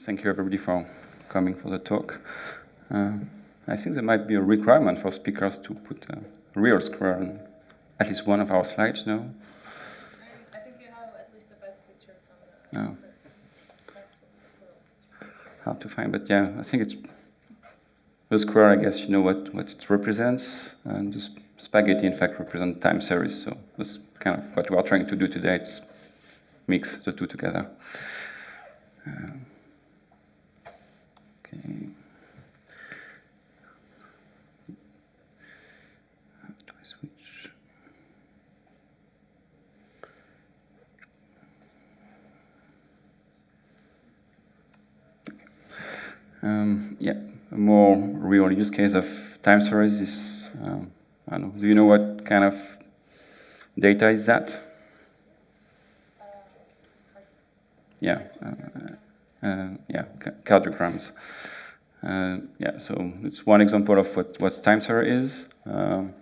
thank you everybody for coming for the talk. Uh, I think there might be a requirement for speakers to put a real square on at least one of our slides now. I think you have at least the best picture from the. No. Hard to find, but yeah, I think it's the square. I guess you know what what it represents, and the spaghetti, in fact, represent time series. So that's kind of what we are trying to do today. It's mix the two together. Um, okay. How do I switch? Um, yeah, a more real use case of time series is, um, I don't know, do you know what kind of data is that? Yeah, uh, uh, yeah, cardiograms. Uh, yeah, so it's one example of what, what time series is. Um,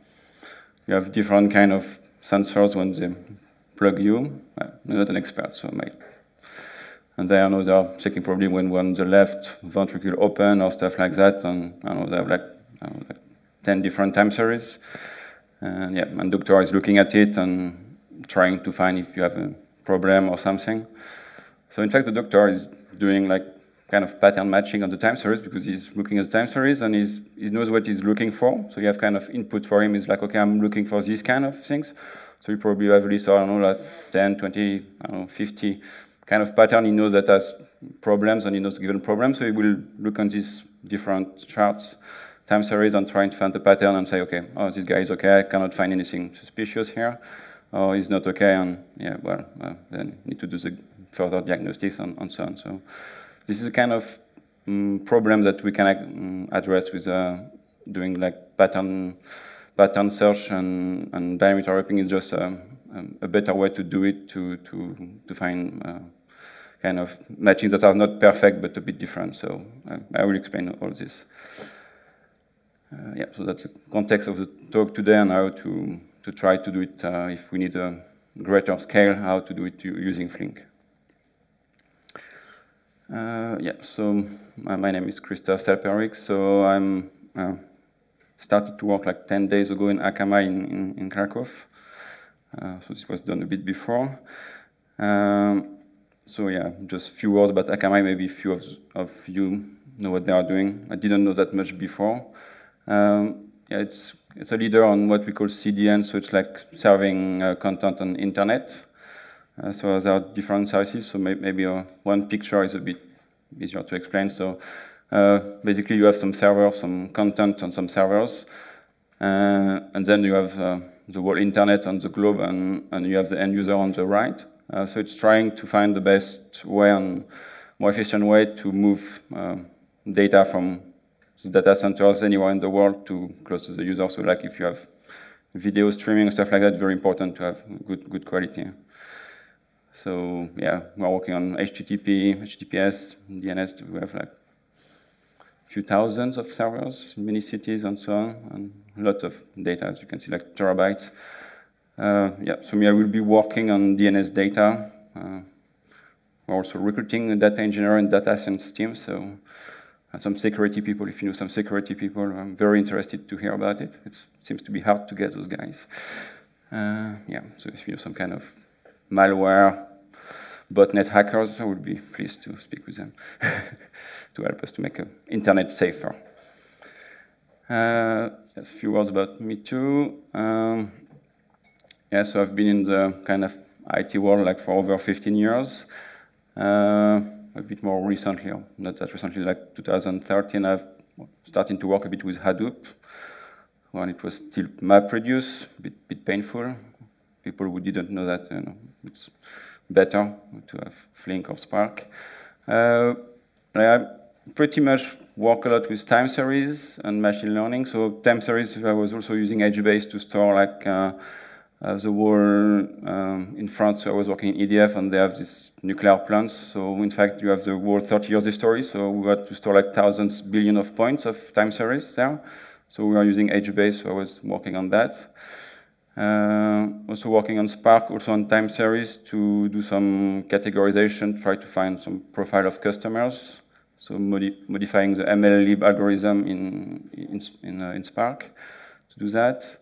you have different kind of sensors when they plug you. I'm not an expert, so I might and they, I know they are checking probably when when the left ventricle open or stuff like that. And I know they have like, know, like 10 different time series. And yeah, and doctor is looking at it and trying to find if you have a problem or something. So in fact, the doctor is doing like kind of pattern matching on the time series because he's looking at the time series and he's, he knows what he's looking for. So you have kind of input for him. He's like, okay, I'm looking for these kind of things. So you probably have at least, I don't know, like 10, 20, I don't know, 50 kind of pattern, he knows that has problems and he knows given problems, so he will look on these different charts, time series, and try to find the pattern and say, okay, oh, this guy is okay, I cannot find anything suspicious here, or he's not okay, and yeah, well, uh, then need to do the further diagnostics and, so on. So this is a kind of um, problem that we can um, address with uh, doing like pattern pattern search and, and dynamic time warping is just um, um, a better way to do it to, to, to find uh, kind of matchings that are not perfect but a bit different. So uh, I will explain all this. Uh, yeah, so that's the context of the talk today and how to, to try to do it uh, if we need a greater scale, how to do it using Flink. Uh, yeah, so my, my, name is Christophe Salperwyck. So I'm uh, started to work like 10 days ago in Akamai in, in, in Krakow. Uh, so this was done a bit before. Um, so yeah, just a few words about Akamai. Maybe a few of, of you know what they are doing. I didn't know that much before. Um, yeah, it's it's a leader on what we call CDN, so it's like serving uh, content on internet. Uh, so there are different sizes, So may maybe uh, one picture is a bit easier to explain. So uh, basically, you have some servers, some content on some servers, uh, and then you have uh, the whole internet on the globe, and, and you have the end user on the right. Uh, so it's trying to find the best way and more efficient way to move uh, data from the data centers anywhere in the world to close to the user. So like if you have video streaming stuff like that, very important to have good good quality. So yeah, we're working on HTTP, HTTPS, DNS. We have like a few thousands of servers in many cities and so on, and a lot of data, as you can see, like terabytes. Uh, yeah, so me, I will be working on DNS data. Uh, we're also recruiting a data engineer and data science team, so and some security people, if you know some security people, I'm very interested to hear about it. It seems to be hard to get those guys. Uh, yeah, so if you know some kind of malware, botnet hackers, I would be pleased to speak with them to help us to make the internet safer. Uh, yes, a few words about me too. Um, yeah, so I've been in the kind of IT world like for over 15 years. Uh, a bit more recently, or not that recently, like 2013, I've started to work a bit with Hadoop when it was still MapReduce, a bit, bit painful. People who didn't know that, you know, it's better to have Flink or Spark. Uh, I pretty much work a lot with time series and machine learning. So time series, I was also using HBase to store like uh, uh, the wall um, in France, I was working in EDF, and they have these nuclear plants. So in fact, you have the whole 30 years history. So we had to store like thousands, billion of points of time series there. So we are using HBase, so I was working on that. Uh, also working on Spark, also on time series to do some categorization, try to find some profile of customers. So modi modifying the MLlib algorithm in, in, in, uh, in, Spark to do that.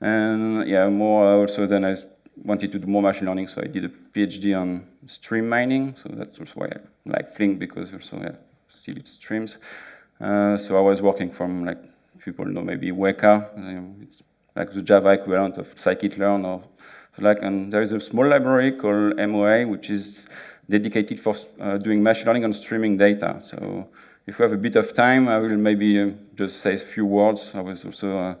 And yeah, more also then I wanted to do more machine learning, so I did a PhD on stream mining. So that's also why I like Flink because also yeah, still it streams. Uh, so I was working from like people know maybe Weka. Um, like the Java equivalent of scikit-learn or like, and there is a small library called MOA, which is dedicated for uh, doing machine learning on streaming data. So if we have a bit of time, I will maybe uh, just say a few words. I was also uh,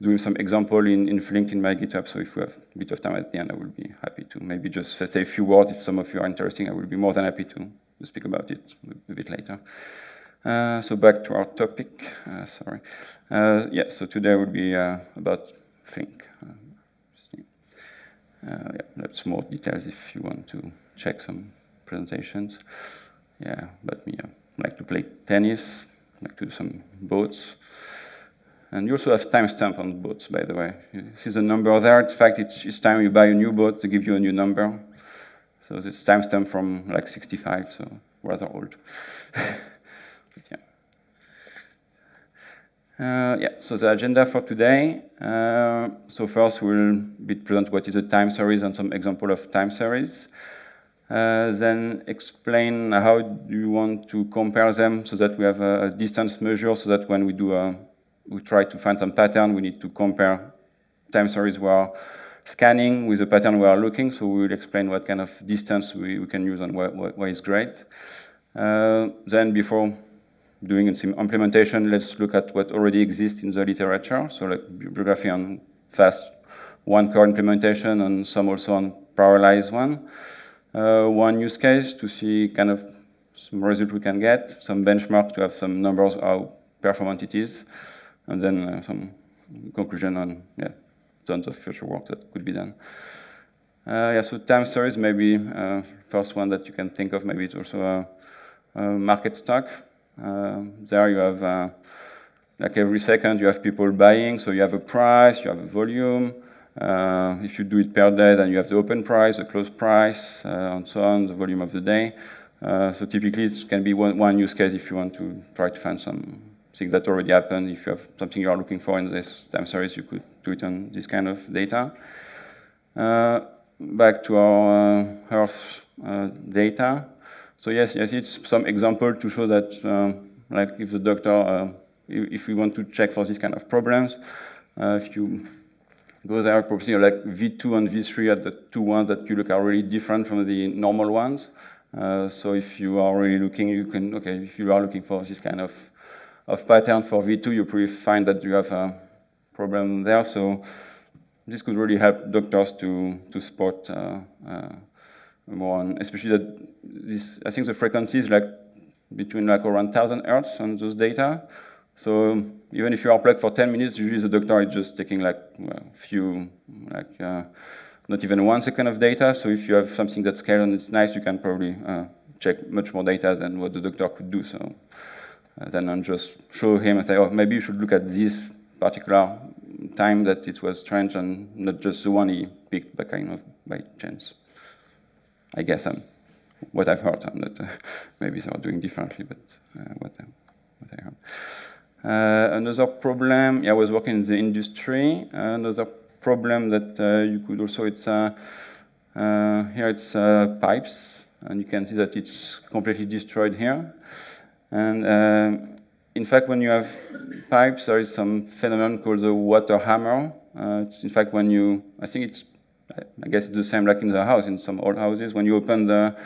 doing some example in, in Flink in my GitHub, so if we have a bit of time at the end, I will be happy to maybe just say a few words. If some of you are interested, I will be more than happy to, to speak about it a bit later. Uh, so back to our topic, uh, sorry. Uh, yeah, so today will be about Flink. yeah, that's more details if you want to check some presentations. Yeah, but me, I like to play tennis, like to do some boats. And you also have timestamp on boats, by the way. You see the number there. In fact, it's, it's time you buy a new boat to give you a new number. So it's timestamp from like 65, so rather old. yeah. Uh, yeah, so the agenda for today. Uh, so first we'll be present what is a time series and some example of time series. Uh, then explain how do you want to compare them so that we have a, a, distance measure so that when we do a, we try to find some pattern, we need to compare time series we are scanning with the pattern we are looking. So we will explain what kind of distance we, we can use and why, why is great. Uh, then before doing some implementation, let's look at what already exists in the literature. So like bibliography on fast one core implementation and some also on parallelized one. Uh, one use case to see kind of some result we can get, some benchmark to have some numbers how performant it is, and then uh, some conclusion on yeah, tons of future work that could be done. Uh, yeah, so time series maybe uh, first one that you can think of. Maybe it's also a market stock. Um, there you have, uh, like every second, you have people buying, so you have a price, you have a volume. Uh, if you do it per day, then you have the open price, the close price, uh, and so on, the volume of the day. Uh, so typically, it can be one, one, use case if you want to try to find some things that already happened. If you have something you are looking for in this time series, you could do it on this kind of data. Uh, back to our uh, Earth data. So yes, yes, it's some example to show that, uh, like if the doctor, uh, if we want to check for these kind of problems, uh, if you go there, probably like V2 and V3 are the two ones that you look are really different from the normal ones. Uh, so if you are really looking, you can, okay, if you are looking for this kind of, of pattern for V2, you probably find that you have a problem there. So this could really help doctors to, to spot uh, uh, more on, especially that this, I think the frequency is like between like around 1000 hertz on those data. So even if you are plugged for 10 minutes, usually the doctor is just taking like a few, like uh, not even one second of data. So if you have something that's scaled and it's nice, you can probably uh, check much more data than what the doctor could do. So uh, then I'll just show him and say, oh, maybe you should look at this particular time that it was strange and not just the one he picked by kind of by chance. I guess I'm what I've heard. I'm not, uh, maybe they are doing differently, but uh, what, uh, what I heard. Uh, another problem, yeah, I was working in the industry. another problem that you could also, it's here it's pipes, and you can see that it's completely destroyed here. And in fact, when you have pipes, there is some phenomenon called the water hammer. Uh, in fact when you, I think it's, I guess it's the same like in the house, in some old houses. When you open the,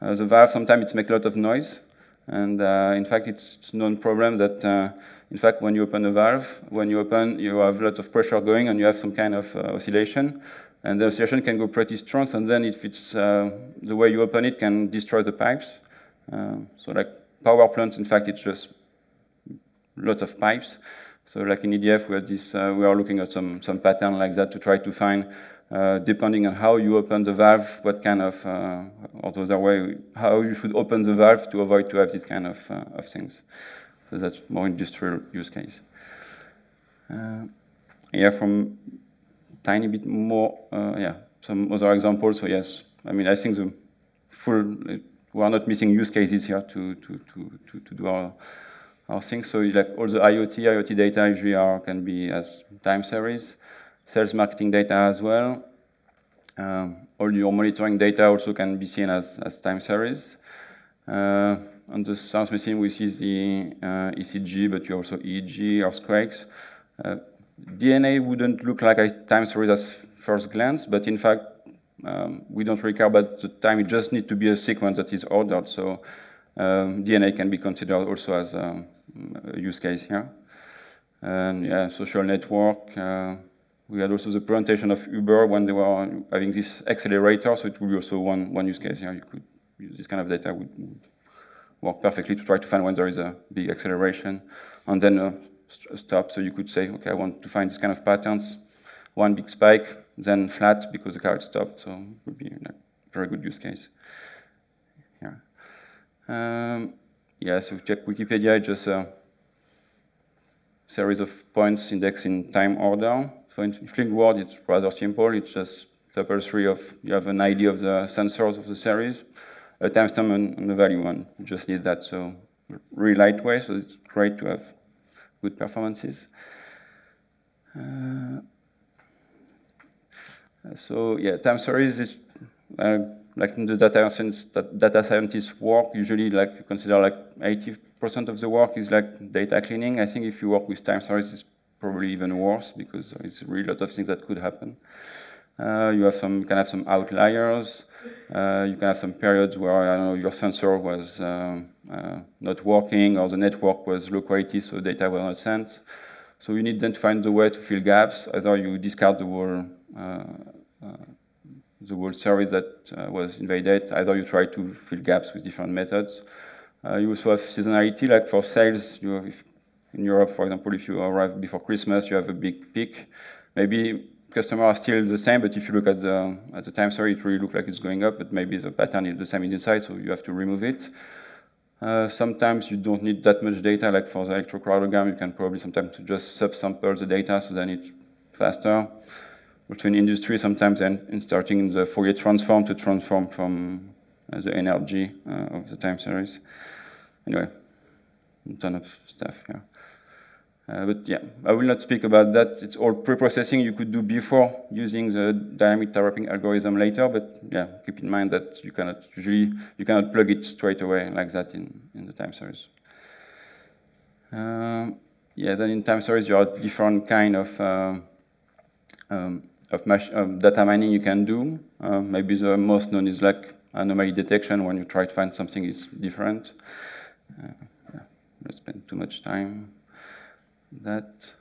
uh, the valve, sometimes it makes a lot of noise. And uh, in fact, it's known problem that, uh, in fact, when you open a valve, when you open, you have a lot of pressure going and you have some kind of oscillation. And the oscillation can go pretty strong, and then if it's the way you open it can destroy the pipes. so like power plants, in fact, it's just lot of pipes. So like in EDF, we, this, uh, we are looking at some, some pattern like that to try to find uh, depending on how you open the valve, what kind of, uh, or the other way, how you should open the valve to avoid to have this kind of, uh, of things. So that's more industrial use case. Uh, yeah, from tiny bit more, uh, yeah, some other examples. So yes, I mean, I think the full, we are not missing use cases here to, to, to, to, to do our, our things. So like all the IoT, IoT data usually are, can be as time series, sales marketing data as well. Um, all your monitoring data also can be seen as, as time series. Uh, on the sound machine, we see the uh, ECG, but you also EEG, earthquakes. Uh, DNA wouldn't look like a time series at first glance, but in fact, um, we don't really care about the time. It just needs to be a sequence that is ordered. So um, DNA can be considered also as a, a use case here. And yeah, social network. Uh, we had also the presentation of Uber when they were having this accelerator, so it would be also one, one use case here. You could use this kind of data would, would work perfectly to try to find when there is a big acceleration and then a stop. So you could say, okay, I want to find this kind of patterns. One big spike, then flat because the car stopped. So it would be a very good use case. Yeah. Um, yeah, so check Wikipedia, just a series of points indexed in time order. So in Flink Word, it's rather simple. It's just tuple three of, you have an ID of the sensors of the series, a timestamp and, and a value one. You just need that. So really lightweight, so it's great to have good performances. Uh, so yeah, time series is uh, like in the data science, data scientist work, usually like you consider like 80% of the work is like data cleaning. I think if you work with time series, probably even worse because it's really a lot of things that could happen. Uh, you have some, you can have some outliers. Uh, you can have some periods where I don't know your sensor was uh, uh not working or the network was low quality, so data was not sent. So you need then to find the way to fill gaps. Either you discard the whole uh, uh, the whole service that was invaded. Either you try to fill gaps with different methods. you also have seasonality, like for sales. You have, if in Europe, for example, if you arrive before Christmas, you have a big peak. Maybe customers are still the same, but if you look at the, at the time series, it really looks like it's going up, but maybe the pattern is the same inside, so you have to remove it. Uh, sometimes you don't need that much data, like for the electrocardiogram, you can probably sometimes just subsample the data, so then it's faster. Also in industry, sometimes then starting the Fourier transform to transform from uh, the energy uh, of the time series. Anyway, a ton of stuff here. Uh, but yeah, I will not speak about that. It's all pre-processing you could do before using the dynamic warping algorithm later. But yeah, keep in mind that you cannot usually you cannot plug it straight away like that in, in the time series. Um, yeah, then in time series you have different kind of uh, um, of um, data mining you can do. Uh, maybe the most known is like anomaly detection when you try to find something is different. Uh, yeah, let's spend too much time that.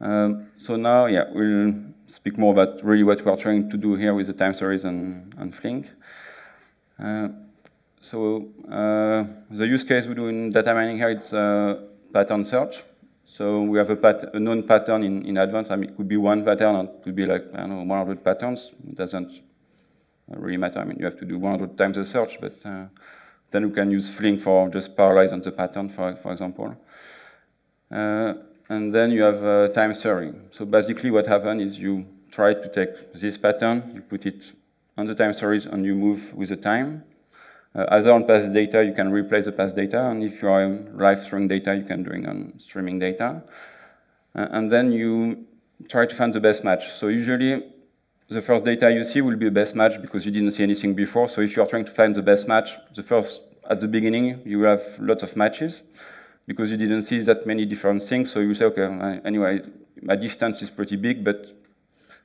Um, so now, yeah, we'll speak more about really what we are trying to do here with the time series and, and Flink. Uh, so uh, the use case we do in data mining here is uh, pattern search. So we have a, pat a known pattern in, in advance. I mean, it could be one pattern, or it could be like, I don't know, 100 patterns. It doesn't really matter. I mean, you have to do 100 times the search, but uh, then we can use Flink for just parallelize on the pattern, for, for example. And then you have uh, time series. So basically what happened is you try to take this pattern, you put it on the time series, and you move with the time. Uh, either on past data, you can replace the past data, and if you are live streaming data, you can do it on streaming data. Uh, and then you try to find the best match. So usually, the first data you see will be the best match because you didn't see anything before. So if you are trying to find the best match, the first, at the beginning, you have lots of matches because you didn't see that many different things. So you say, okay, anyway, my distance is pretty big, but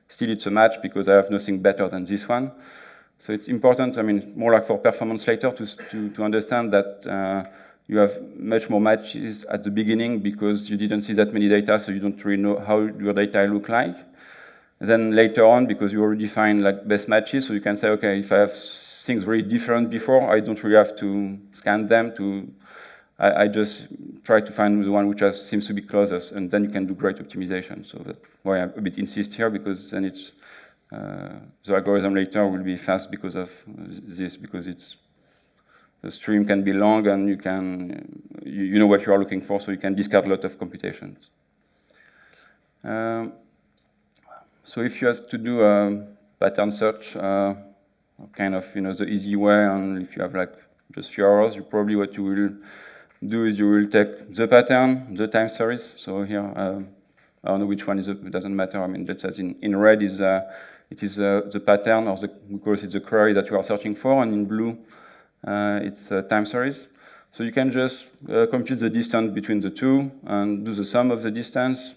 still it's a match because I have nothing better than this one. So it's important, I mean, more like for performance later to, to, to understand that uh, you have much more matches at the beginning because you didn't see that many data, so you don't really know how your data look like. then later on, because you already find like best matches, so you can say, okay, if I have things really different before, I don't really have to scan them to I, I, just try to find the one which has, seems to be closest, and then you can do great optimization. So that's why I a bit insist here, because then it's uh, the algorithm later will be fast because of this, because it's the stream can be long, and you can you, you know what you are looking for, so you can discard a lot of computations. Um, So if you have to do a pattern search, uh, kind of you know the easy way, and if you have like just few hours, you probably what you will do is you will take the pattern, the time series. So here, uh, I don't know which one is. It doesn't matter. I mean, that says in in red is uh, it is uh, the pattern or the we call it the query that you are searching for, and in blue uh, it's time series. So you can just uh, compute the distance between the two and do the sum of the distance,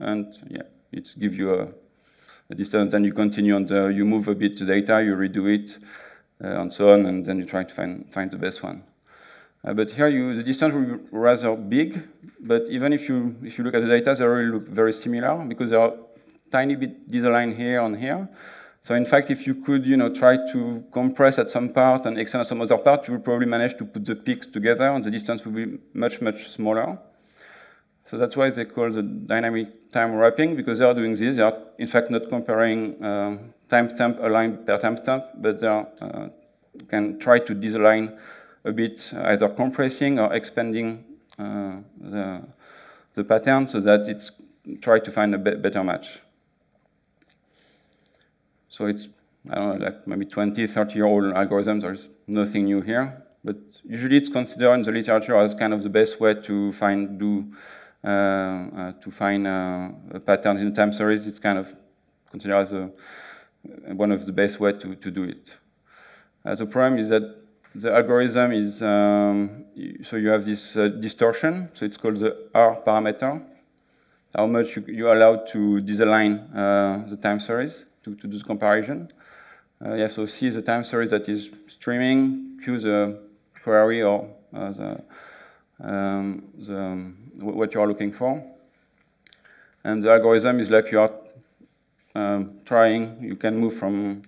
and yeah, it gives you a, a distance. And you continue on the, you move a bit the data, you redo it, uh, and so on, and then you try to find find the best one. Uh, but here, you, the distance will be rather big. But even if you if you look at the data, they really look very similar because they are tiny bit disaligned here and here. So in fact, if you could, you know, try to compress at some part and extend at some other part, you will probably manage to put the peaks together, and the distance will be much, much smaller. So that's why they call the dynamic time warping, because they are doing this. They are, in fact, not comparing uh, timestamp aligned per timestamp, but they are, uh, can try to disalign a bit, either compressing or expanding uh, the, the pattern so that it's try to find a be better match. So it's, I don't know, like maybe 20, 30 year old algorithm. There's nothing new here. But usually it's considered in the literature as kind of the best way to find, do, uh, uh, to find uh, patterns in time series. It's kind of considered as a, one of the best way to, to do it. Uh, the problem is that the algorithm is, um, so you have this uh, distortion, so it's called the R parameter, how much you, you're allowed to disalign uh, the time series to, to do the comparison. Uh, yeah, so C is the time series that is streaming, Q the query or uh, the, um, the, um, what you are looking for. And the algorithm is like you are um, trying, you can move from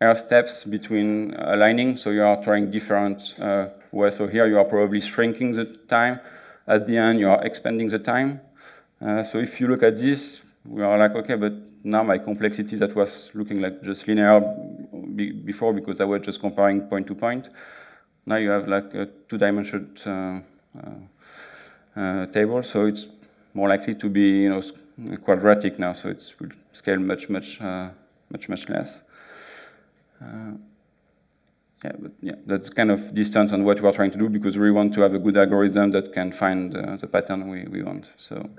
R steps between aligning, so you are trying different uh, ways. So here you are probably shrinking the time. At the end, you are expanding the time. Uh, so if you look at this, we are like, okay, but now my complexity that was looking like just linear before because I was just comparing point to point. Now you have like a two-dimensional uh, uh, uh, table, so it's more likely to be you know quadratic now, so it will scale much much uh, much much less. Uh, yeah, but yeah, that's kind of distance on what we are trying to do because we want to have a good algorithm that can find uh, the pattern we, we want. So.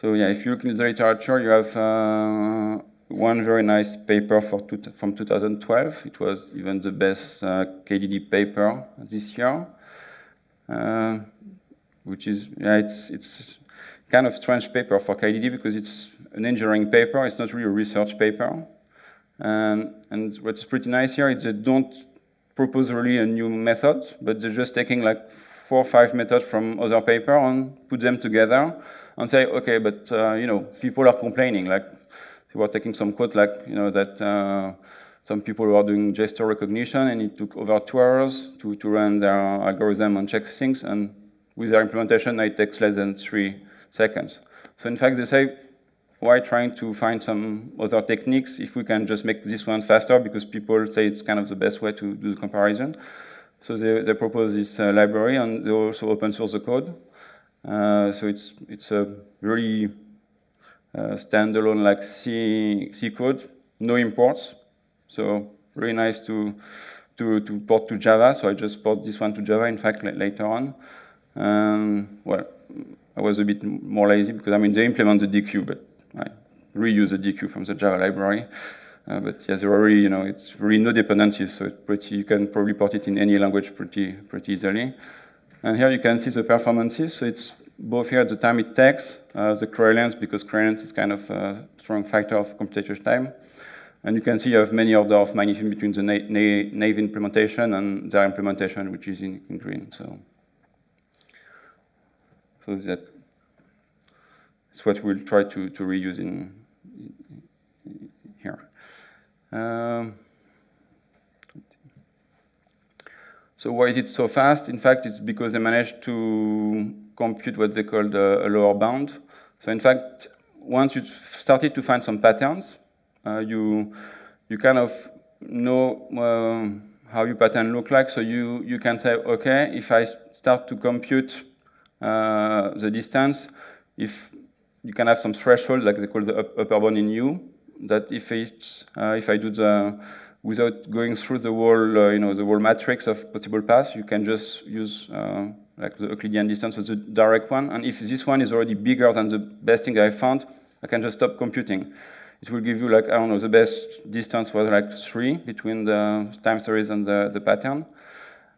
So yeah, if you look in the literature, you have uh, one very nice paper two, from 2012. It was even the best uh, KDD paper this year, uh, which is yeah, it's it's kind of strange paper for KDD because it's an engineering paper. It's not really a research paper. And, and what's pretty nice here is they don't propose really a new method, but they're just taking like four or five methods from other paper and put them together and say, okay, but uh, you know, people are complaining. Like we were taking some quote like you know that uh, some people were doing gesture recognition and it took over two hours to, to run their algorithm and check things, and with their implementation, it takes less than three seconds. So in fact, they say, why trying to find some other techniques if we can just make this one faster because people say it's kind of the best way to do the comparison. So they, they propose this uh, library and they also open source the code. Uh, so it's it's a really uh, standalone like C C code, no imports. So really nice to to to port to Java. So I just port this one to Java. In fact, later on, um, well, I was a bit more lazy because I mean they implement the deque, but I reuse the deque from the Java library. Uh, but yeah, there are really, you know, it's really no dependencies, so it's pretty, you can probably port it in any language pretty, pretty easily. And here you can see the performances. So it's both here at the time it takes, uh, the length, because length is kind of a strong factor of computation time. And you can see you have many order of magnitude between the na na naive implementation and their implementation, which is in, in green. So, so that is what we'll try to, to reuse in, in here. Um, So why is it so fast? In fact, it's because they managed to compute what they called a, a lower bound. So in fact, once you started to find some patterns, uh, you you kind of know uh, how your pattern look like. So you you can say, okay, if I start to compute uh, the distance, if you can have some threshold, like they call the upper bound in U, that if it's, uh, if I do the, without going through the whole, uh, you know, the whole matrix of possible paths, you can just use uh, like the Euclidean distance of the direct one. And if this one is already bigger than the best thing I found, I can just stop computing. It will give you like, I don't know, the best distance was like three between the time series and the, the pattern.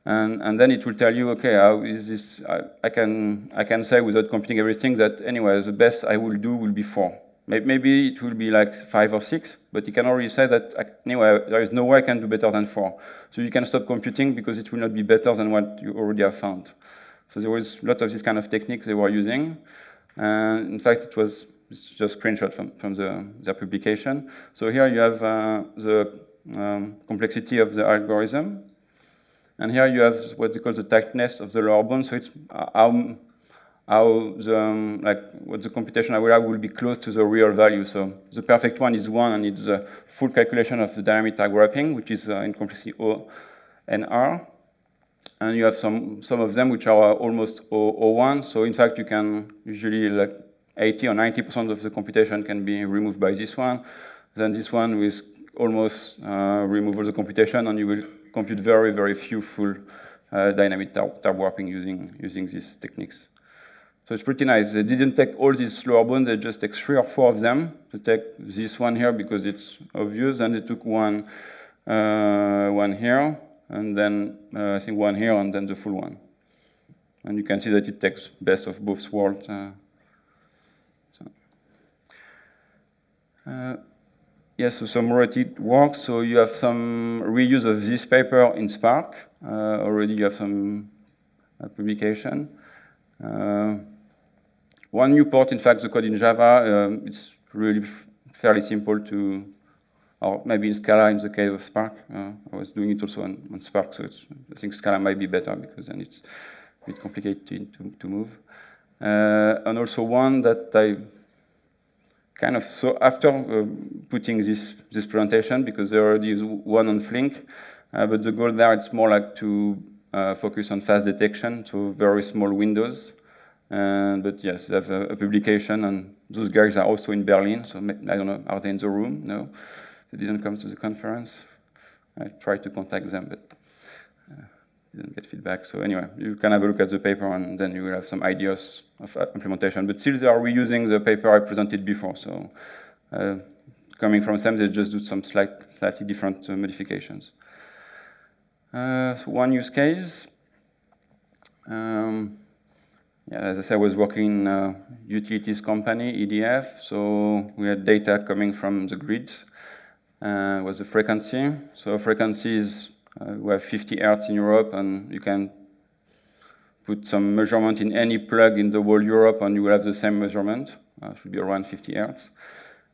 And, and then it will tell you, okay, how is this, I, I, can, I can say without computing everything that anyway, the best I will do will be four. Maybe it will be like five or six, but you can already say that anyway, there is no way I can do better than four. So you can stop computing because it will not be better than what you already have found. So there was a lot of this kind of technique they were using. And in fact, it was just a screenshot from, from the, their publication. So here you have uh, the um, complexity of the algorithm. And here you have what they call the tightness of the lower bound. So it's uh, how how the, um, like, what the computation I will have will be close to the real value. So the perfect one is one, and it's a full calculation of the time warping, which is uh, in complexity O and R. And you have some, some of them which are almost o, O1. So in fact, you can usually like 80 or 90% of the computation can be removed by this one. Then this one with almost uh, remove all the computation, and you will compute very, very few full uh, dynamic time warping using, using these techniques. So it's pretty nice. They didn't take all these lower bounds, they just take three or four of them. They take this one here because it's obvious, and they took one, uh, one here, and then uh, I think one here, and then the full one. And you can see that it takes best of both worlds. Uh, so. Yes, so some related work. So you have some reuse of this paper in Spark. Uh, already you have some uh, publication. Uh, one new port, in fact, the code in Java, um, it's really fairly simple to, or maybe in Scala in the case of Spark. Uh, I was doing it also on, on Spark, so I think Scala might be better because then it's a bit complicated to, to move. Uh, and also one that I kind of, so after uh, putting this, this presentation, because there already is one on Flink, uh, but the goal there, it's more like to uh, focus on fast detection, so very small windows. But yes, they have a, a, publication, and those guys are also in Berlin. So I don't know, are they in the room? No, they didn't come to the conference. I tried to contact them, but didn't get feedback. So anyway, you can have a look at the paper, and then you will have some ideas of implementation. But still, they are reusing the paper I presented before. So uh, coming from them, they just do some slight, slightly different uh, modifications. Uh, so one use case. Um, yeah, as I said, I was working utilities company, EDF, so we had data coming from the grid. Uh, was the frequency. So frequency is, uh, we have 50 hertz in Europe, and you can put some measurement in any plug in the whole Europe, and you will have the same measurement. Uh, should be around 50 hertz.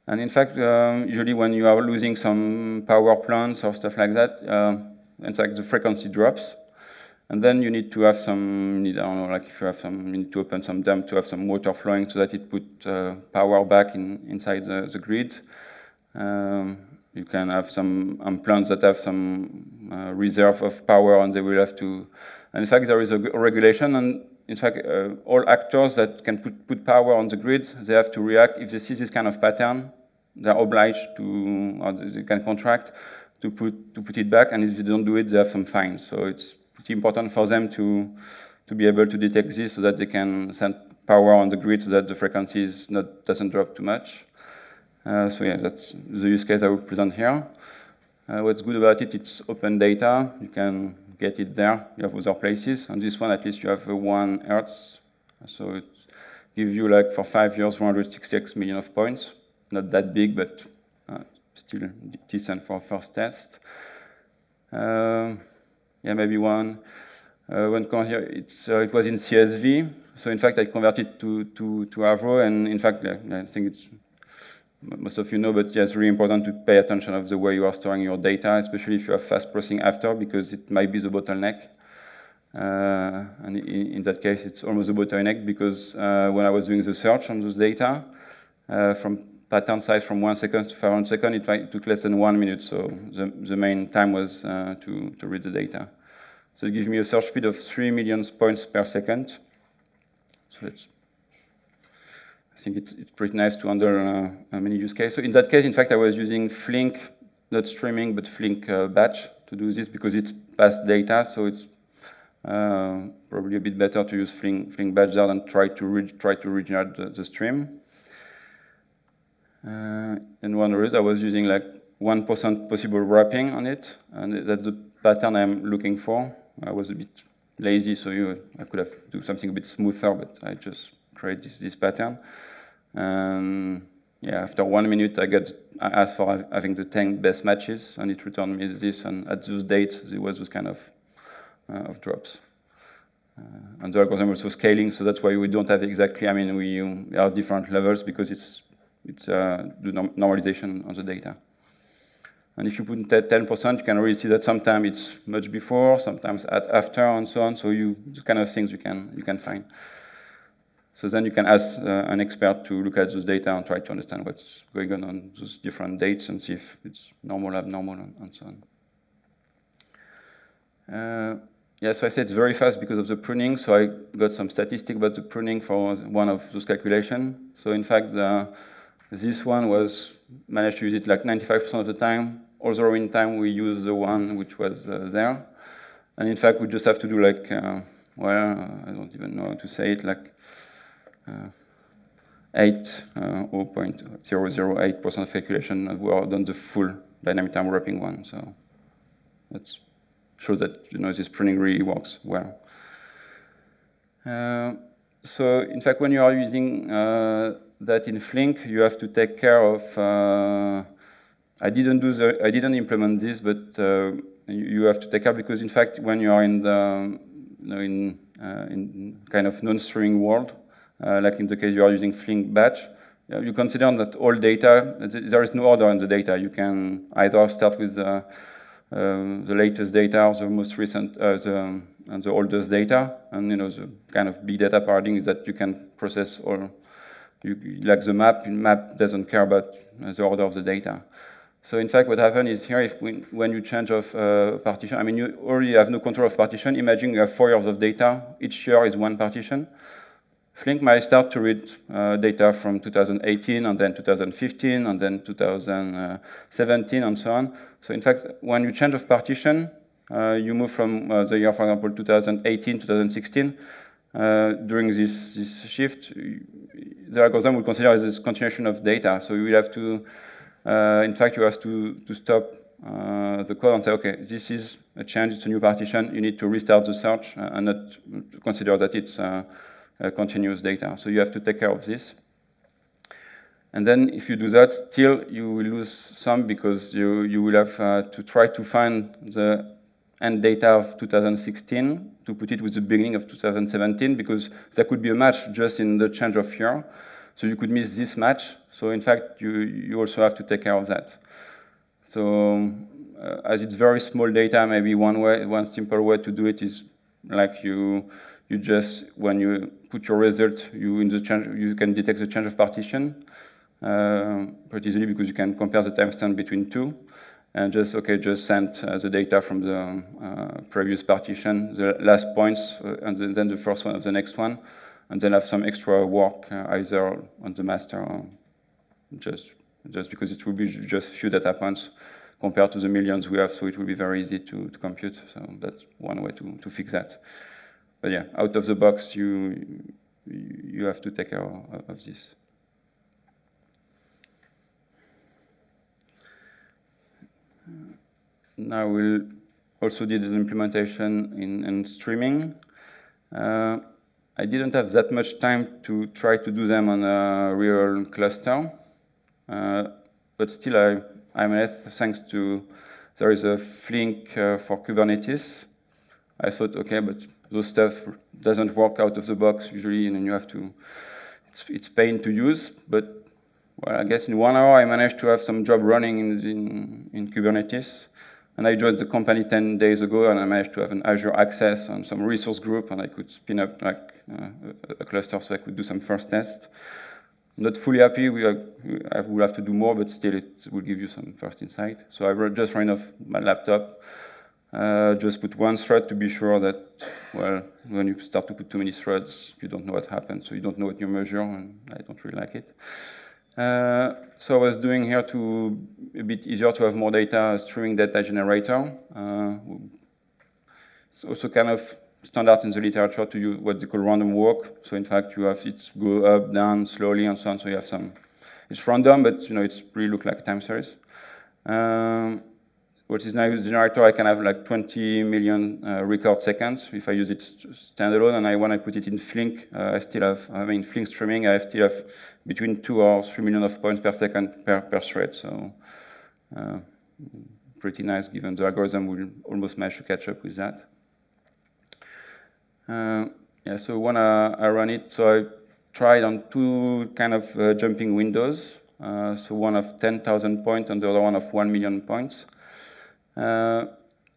And in fact, um, usually when you are losing some power plants or stuff like that, uh, in fact, the frequency drops. And then you need to have some, I don't know, like if you have some, you need to open some dam to have some water flowing so that it put uh, power back in, inside the, the grid. Um, you can have some um, plants that have some uh, reserve of power and they will have to, and in fact there is a regulation and in fact uh, all actors that can put, put power on the grid, they have to react if they see this kind of pattern, they're obliged to, or they can contract to put, to put it back and if they don't do it, they have some fines. So it's pretty important for them to, to be able to detect this so that they can send power on the grid so that the frequency not, doesn't drop too much. Uh, so yeah, that's the use case I will present here. Uh, what's good about it, it's open data. You can get it there. You have other places. On this one, at least you have uh, one hertz. So it gives you like for five years, 166 million of points. Not that big, but uh, still decent for first test. Uh, yeah, maybe one. Uh, one it's, uh, it was in CSV. So in fact, I converted to, to, to Avro, and in fact, I think it's most of you know, but yeah, it's really important to pay attention of the way you are storing your data, especially if you have fast processing after, because it might be the bottleneck. Uh, and in, in, that case, it's almost a bottleneck because uh, when I was doing the search on those data, uh, from pattern size from one second to 500 seconds, it took less than one minute. So the, the main time was uh, to, to read the data. So it gives me a search speed of 3 million points per second. So that's I think it's, it's pretty nice to handle uh, many use cases. So in that case, in fact, I was using Flink, not streaming, but Flink uh, batch to do this because it's past data, so it's uh, probably a bit better to use Flink, Flink batch there than try to try to regenerate the, the stream. Uh, and one reason I was using like 1% possible warping on it, and that's the pattern I'm looking for. I was a bit lazy, so you, I could have do something a bit smoother, but I just create this, this pattern. And yeah, after one minute, I got I asked for having the 10 best matches, and it returned me this. And at those dates, there was those kind of uh, of drops. Uh, and the algorithm also scaling, so that's why we don't have exactly. I mean, we, um, have different levels because it's it's uh, the normalization on the data. And if you put 10%, you can really see that sometimes it's much before, sometimes at after, and so on. So you, the kind of things you can you can find. So then you can ask uh, an expert to look at those data and try to understand what's going on on those different dates and see if it's normal, abnormal, and, and so on. Uh, yeah, so I said it's very fast because of the pruning. So I got some statistic about the pruning for one of those calculations. So in fact, the, this one was managed to use it like 95% of the time. Although in time we use the one which was uh, there. And in fact, we just have to do like, uh, well, I don't even know how to say it, like 8 uh, 0.008% of calculation were done the full dynamic time warping one. So that shows that you know this pruning really works well. Uh, so in fact, when you are using uh, that in Flink, you have to take care of. Uh, I didn't do the. I didn't implement this, but uh, you have to take care because in fact, when you are in the you know, in in kind of non-streaming world, uh, like in the case you are using Flink batch, you consider that all data, there is no order in the data. You can either start with the, uh, the latest data or the most recent, uh, the, and the oldest data. And you know, the kind of big data paradigm is that you can process all, you, like the map, map doesn't care about the order of the data. So in fact, what happened is here, if we, when you change of uh, partition, I mean, you already have no control of partition. Imagine you have four years of data. Each year is one partition. Flink might start to read uh, data from 2018 and then 2015 and then 2017 and so on. So in fact, when you change of partition, uh, you move from uh, the year, for example, 2018, 2016. Uh, during this, this shift, the algorithm will consider this continuation of data. So you will have to, uh, in fact, you have to, to stop uh, the code and say, okay, this is a change, it's a new partition, you need to restart the search and not consider that it's uh, continuous data. So you have to take care of this. And then if you do that, still you will lose some because you, you will have uh, to try to find the end data of 2016 to put it with the beginning of 2017 because there could be a match just in the change of year. So you could miss this match. So in fact, you, you also have to take care of that. So uh, as it's very small data, maybe one way, one simple way to do it is like you, you just, when you put your result, you, in the change, you can detect the change of partition uh, pretty easily because you can compare the timestamp between two and just, okay, just send uh, the data from the uh, previous partition, the last points, uh, and then the first one of the next one, and then have some extra work uh, either on the master or just, just because it will be just few data points compared to the millions we have, so it will be very easy to, to compute. So that's one way to, to fix that but yeah, out of the box, you you have to take care of this. Now we'll also did an implementation in, in streaming. Uh, I didn't have that much time to try to do them on a real cluster, uh, but still I, I managed thanks to there is a Flink uh, for Kubernetes. I thought, okay, but those stuff doesn't work out of the box usually, and then you have to, it's, it's pain to use, but well, I guess in one hour I managed to have some job running in, in, in Kubernetes. And I joined the company 10 days ago, and I managed to have an Azure access and some resource group, and I could spin up like uh, a cluster so I could do some first tests. Not fully happy, we, are, I will have to do more, but still it will give you some first insight. So I just ran off my laptop, Uh, just put one thread to be sure that, well, when you start to put too many threads, you don't know what happens, so you don't know what you measure, and I don't really like it. Uh, so I was doing here to a bit easier to have more data, streaming data generator. Uh, it's also kind of standard in the literature to use what they call random walk. So in fact, you have it go up, down, slowly, and so on. So you have some. It's random, but you know it's really look like a time series. Um, which is now generator, I can have like 20 million uh, record seconds if I use it standalone, and I, when I put it in Flink, uh, I still have, I mean, Flink streaming, I still have between two or three million of points per second per, per thread, so uh, pretty nice given the algorithm will almost manage to catch up with that. Uh, yeah, so when I, I, run it, so I tried on two kind of uh, jumping windows, uh, so one of 10,000 points and the other one of 1 million points. Uh,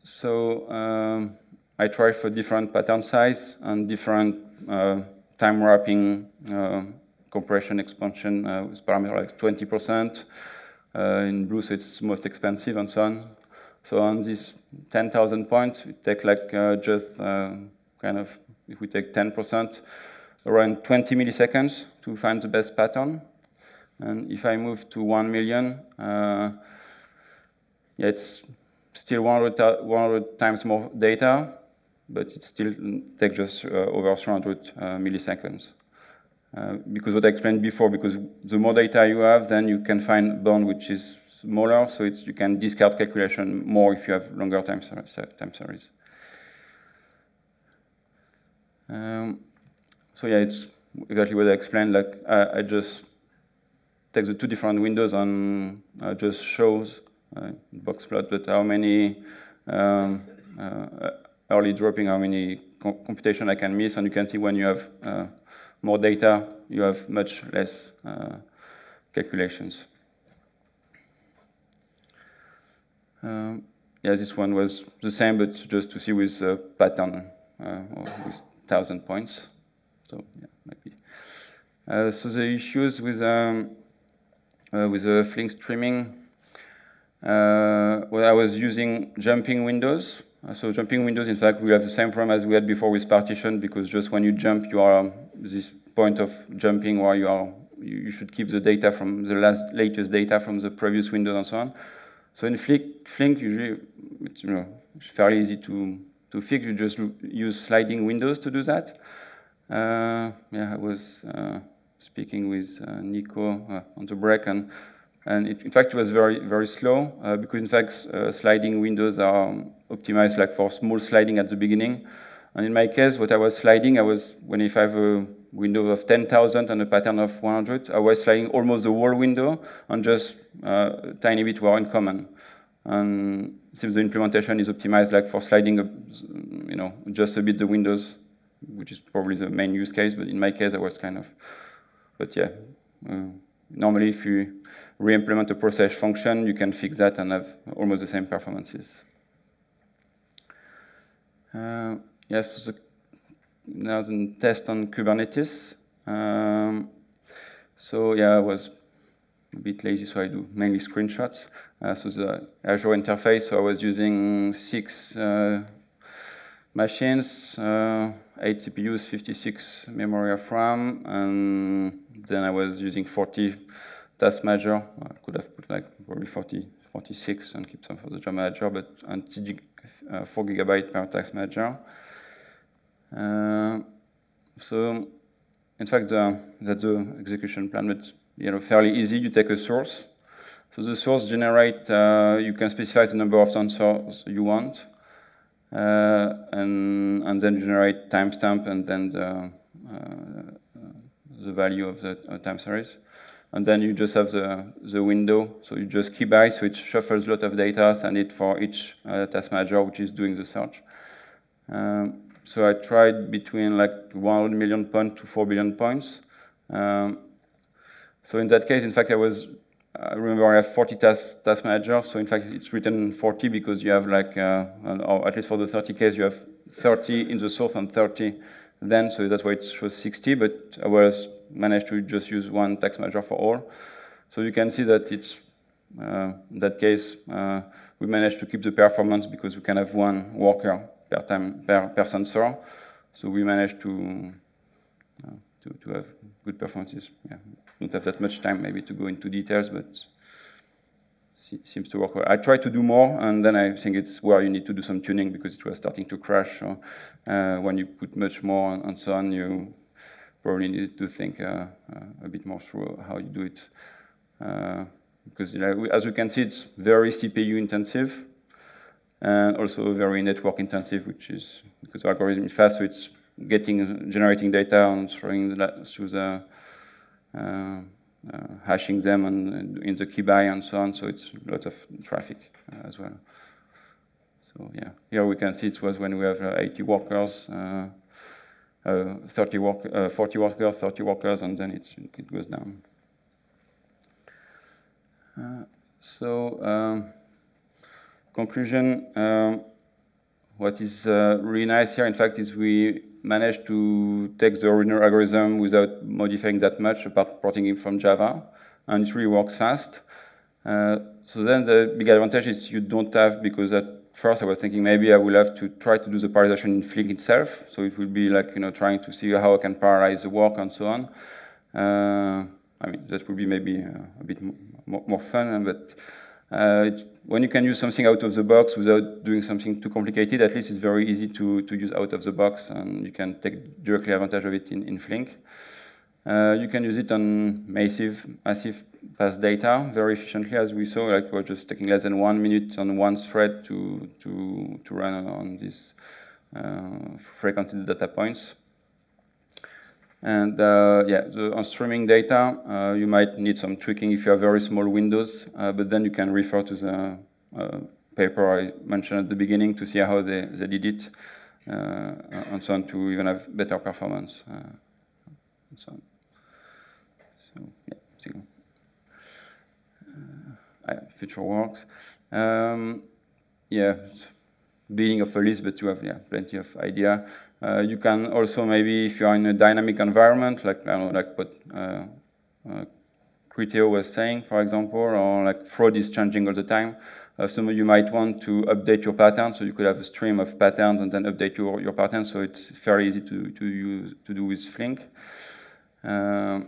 so um, I try for different pattern size and different uh, time warping uh, compression expansion with parameter like 20%. in blue, so it's most expensive and so on. So on this 10,000 points, we take like just kind of, if we take 10%, around 20 milliseconds to find the best pattern. And if I move to 1 million, uh, yeah, it's still 100, 100, times more data, but it still takes just uh, over 300 uh, milliseconds. Uh, because what I explained before, because the more data you have, then you can find bond which is smaller, so you can discard calculation more if you have longer time, time series. Um, so yeah, it's exactly what I explained. Like I, I just take the two different windows and uh, just shows uh, box plot, but how many um, uh, early dropping, how many computation I can miss, and you can see when you have uh, more data, you have much less uh, calculations. Um, yeah, this one was the same, but just to see with a pattern uh, or with thousand points. So yeah, maybe. Uh, so the issues with um, uh, with the Flink streaming, uh, well, I was using jumping windows. Uh, so jumping windows, in fact, we have the same problem as we had before with partition because just when you jump, you are this point of jumping where you are you should keep the data from the last latest data from the previous window and so on. So in Flink, Flink usually it's you know fairly easy to to fix, you just use sliding windows to do that. Uh, yeah, I was uh, speaking with uh, Nico uh, on the break, and, and it, in fact, it was very, very slow uh, because, in fact, uh, sliding windows are optimized like for small sliding at the beginning. And in my case, what I was sliding, I was, when if I have a window of 10,000 and a pattern of 100, I was sliding almost the whole window and just a tiny bit were in common. And since the implementation is optimized like for sliding, you know, just a bit the windows, which is probably the main use case, but in my case, I was kind of, but yeah. Uh, normally, if you re-implement a process function, you can fix that and have almost the same performances. Uh, yes, the, now the test on Kubernetes. Um, so yeah, I was a bit lazy, so I do mainly screenshots. Uh, so the Azure interface, so I was using six uh, machines, uh, eight CPUs, 56 memory of RAM, and then I was using 40 task manager. I could have put like probably 40, 46 and keep some for the job manager, but and uh, 4 gigabyte per task manager. Uh, so, in fact, uh, that's the execution plan, but you know, fairly easy. You take a source. So the source generate, uh, you can specify the number of sensors you want, uh, and, and then generate timestamp and then the, uh, the value of the time series. And then you just have the, the window. So you just key by, so it shuffles a lot of data, send it for each uh, task manager which is doing the search. Um, so I tried between like 100 million points to 4 billion points. Um, so in that case, in fact, I was, I remember I have 40 task, task managers. So in fact, it's written 40 because you have like, uh, or at least for the 30 case, you have 30 in the source and 30 then. So that's why it shows 60, but I was managed to just use one task manager for all. So you can see that it's, uh, in that case, uh, we managed to keep the performance because we can have one worker per time per, per sensor. So we managed to, uh, to, to have good performances. Yeah, don't have that much time maybe to go into details, but seems to work well. I tried to do more, and then I think it's where you need to do some tuning because it was starting to crash. So uh, when you put much more and, so on, you probably need to think uh, uh, a bit more through how you do it. Uh, because you know, as we can see, it's very CPU intensive and also very network intensive, which is because the algorithm is fast, so it's getting generating data and throwing that through the uh, hashing them and in the keybind and so on. So it's a lot of traffic uh, as well. So yeah, here we can see it was when we have uh, 80 workers, 30 work, 40 workers, 30 workers, and then it, it goes down. so um, conclusion, um, what is uh, really nice here, in fact, is we managed to take the original algorithm without modifying that much, apart porting it from Java, and it really works fast. Uh, so then the big advantage is you don't have, because at first I was thinking maybe I will have to try to do the parallelization in Flink itself, so it will be like, you know, trying to see how I can parallelize the work and so on. Uh, I mean, that would be maybe uh, a bit more, fun, but uh, when you can use something out of the box without doing something too complicated, at least it's very easy to, to use out of the box and you can take directly advantage of it in, in Flink. Uh, you can use it on massive, massive pass data very efficiently, as we saw. Like we're just taking less than one minute on one thread to to to run on these uh, frequency data points. And uh, yeah, the, on streaming data, uh, you might need some tweaking if you have very small windows, uh, but then you can refer to the uh, paper I mentioned at the beginning to see how they, they did it, and so on to even have better performance. Uh, and so on. So yeah, see. future works. Um, yeah, beginning of a list, but you have yeah, plenty of idea. Uh, you can also maybe, if you are in a dynamic environment, like I don't know, like what uh, uh, Criteo was saying, for example, or like fraud is changing all the time. Uh, so you might want to update your pattern, so you could have a stream of patterns and then update your, your pattern, so it's very easy to, to, use, to do with Flink. Uh,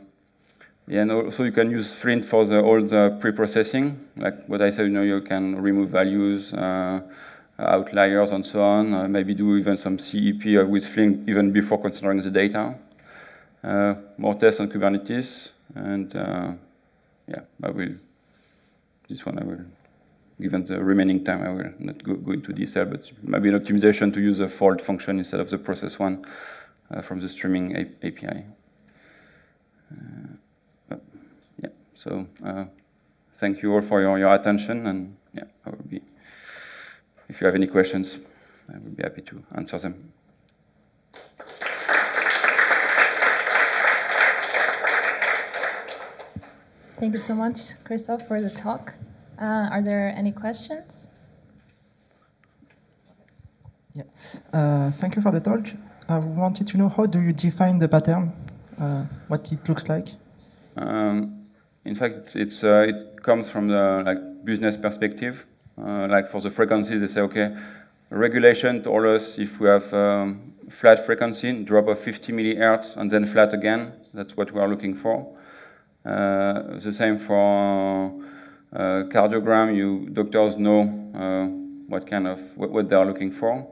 and also you can use Flink for the, all the pre-processing. Like what I said, you know, you can remove values, uh, outliers and so on, uh, maybe do even some CEP uh, with Flink even before considering the data. Uh, more tests on Kubernetes, and yeah, I will, this one I will, given the remaining time, I will not go, go into detail, but maybe an optimization to use a fold function instead of the process one from the streaming API. Uh, yeah, so uh, thank you all for your, your attention, and yeah, I will be if you have any questions, I will be happy to answer them. Thank you so much, Christophe, for the talk. Uh, are there any questions? Yeah. Uh, thank you for the talk. I wanted to know how do you define the pattern, uh, what it looks like? Um, in fact, it's, it's uh, it comes from the like business perspective. Uh, like for the frequencies, they say, okay, regulation told us if we have um, flat frequency, drop of 50 millihertz, and then flat again. That's what we are looking for. Uh, the same for uh, cardiogram. You doctors know uh, what kind of what, what, they are looking for.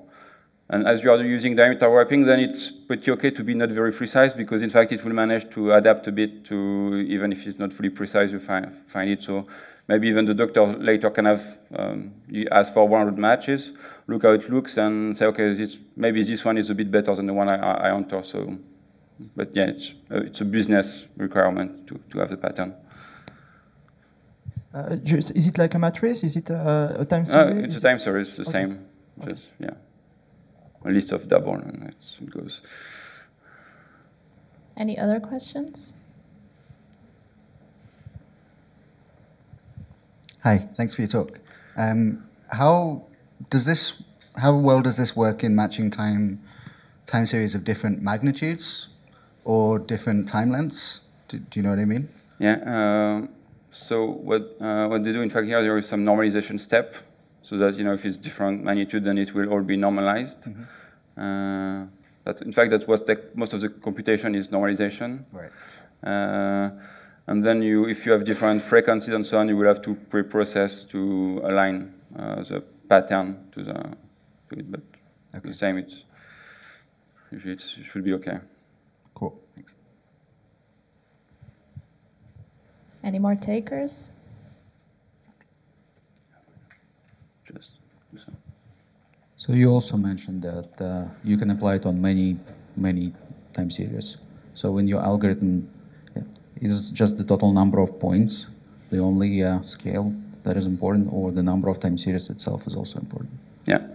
And as you are using dynamic warping, then it's pretty okay to be not very precise because in fact it will manage to adapt a bit to even if it's not fully precise, you find find it. So maybe even the doctor later can have, um, ask for 100 matches, look how it looks and say, okay, this, maybe this one is a bit better than the one I, I enter. So, but yeah, it's, uh, it's a business requirement to, to have the pattern. Uh, just, is it like a matrix? Is it a, a time series? Uh, it's a time series, the okay. same. Okay. Just, yeah. A list of double and it goes. Any other questions? Hi, thanks for your talk. Um, how does this? How well does this work in matching time time series of different magnitudes or different time lengths? Do, do you know what I mean? Yeah. Uh, so what uh, what they do, in fact, here there is some normalization step. So that you know if it's different magnitude, then it will all be normalized. Uh, that, in fact, that's what the, most of the computation is normalization. Right. Uh, and then you, if you have different frequencies and so on, you will have to pre-process to align uh, the pattern to the to it. But Okay. the same, it's usually it's, it should be okay. Cool. Thanks. Any more takers? Just do so. So you also mentioned that uh, you can apply it on many, many time series. So when your algorithm is just the total number of points, the only uh, scale that is important, or the number of time series itself is also important. Yeah.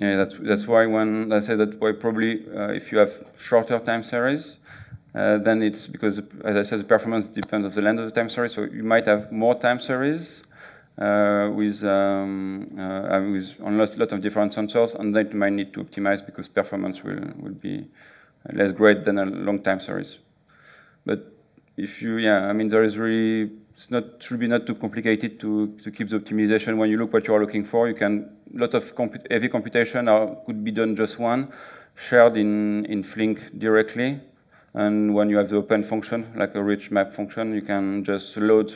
Yeah, that's that's why when I say that why probably uh, if you have shorter time series, uh, then it's because as I said the performance depends on the length of the time series. So you might have more time series with um, uh, with on lot, lot of different sensors, and that might need to optimize because performance will will be less great than a long time series. But if you yeah, I mean there is really it's not should be not too complicated to to keep the optimization. When you look what you are looking for, you can a lot of heavy computation are, could be done just one, shared in in Flink directly. And when you have the open function, like a rich map function, you can just load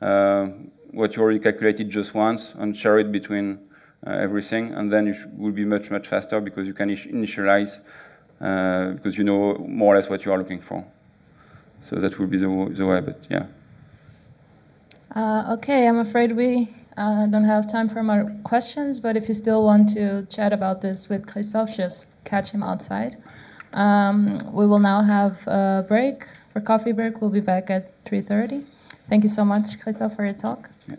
uh, what you already calculated just once and share it between uh, everything, and then sh- will be much much faster because you can initialize uh, because you know more or less what you are looking for. So that will be the, the way, but yeah. Uh, okay, I'm afraid we uh, don't have time for more questions, but if you still want to chat about this with Christophe, just catch him outside. Um, we will now have a break for coffee break. We'll be back at 3.30. Thank you so much, Christophe, for your talk. ね。